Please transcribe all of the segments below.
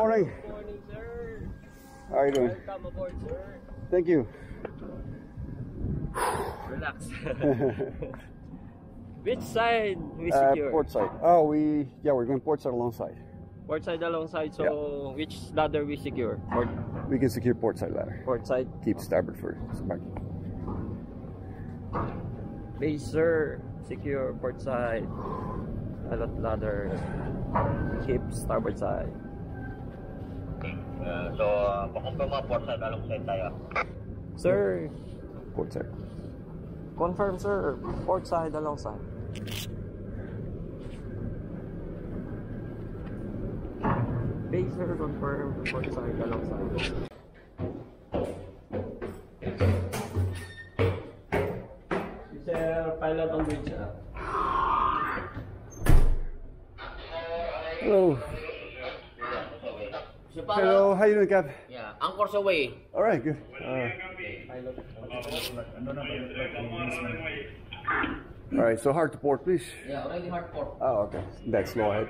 Morning. Morning, sir. How are you doing? Welcome aboard, sir. Thank you. Relax. Which side we Uh, secure? port side. Oh, we yeah, we're going port side alongside. Port side alongside. So which ladder we secure? Port, We can secure port side ladder. port side. Keep starboard first. Back. Base, sir. Secure port side. Pilot ladder. Keep starboard side. Uh, so, uh, pakumpirm mga port side alongside tayo. Sir, Port side. confirm, sir. Port side alongside. Base, sir. Confirm. Port side alongside. Sir, pilot on bridge. ah. Hello. So, para, Hello. How you doing, Cap? Yeah, anchor's away. All right. Good. Uh, all right. So hard to port, please. Yeah, already hard port. Oh, okay. That's slow ahead.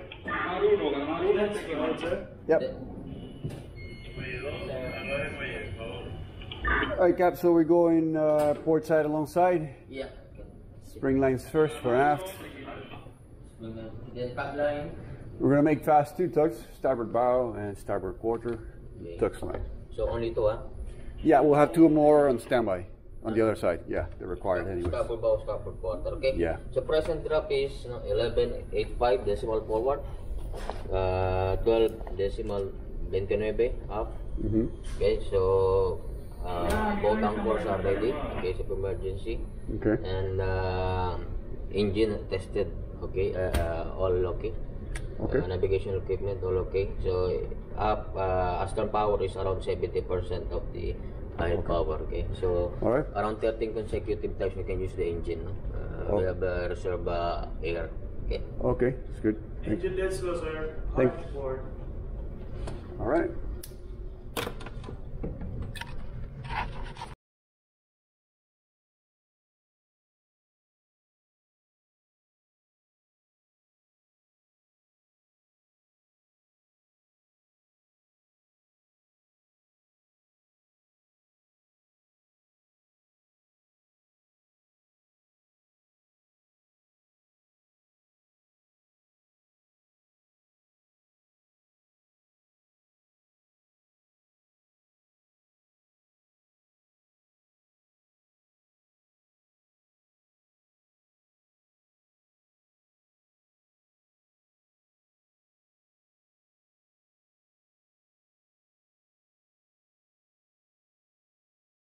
Yep. All right, Cap. So we're going uh, port side alongside. Yeah. Spring lines first for aft. Then cut We're gonna make fast two tugs, starboard bow and starboard quarter. Tugs line. So, only two, ah. Yeah, we'll have two more on standby on the other side. Yeah, they're required anyways. Starboard bow, starboard quarter, okay? Yeah. So, present drop is no, 11.85 decimal forward. Uh, 12 decimal 29 up. hmm Okay, so uh, both anchors are ready in case of emergency. Okay. And uh, engine tested, okay, uh, uh, all okay. Okay. Uh, navigational equipment all okay. So up uh, Astern power is around 70% of the high power, okay. So All right. around 13 consecutive times we can use the engine. No? Uh, We Oh. have uh, reserve uh, air. Okay. Okay, it's good. Thank- Engine dead slow, sir. Thank- board. All right.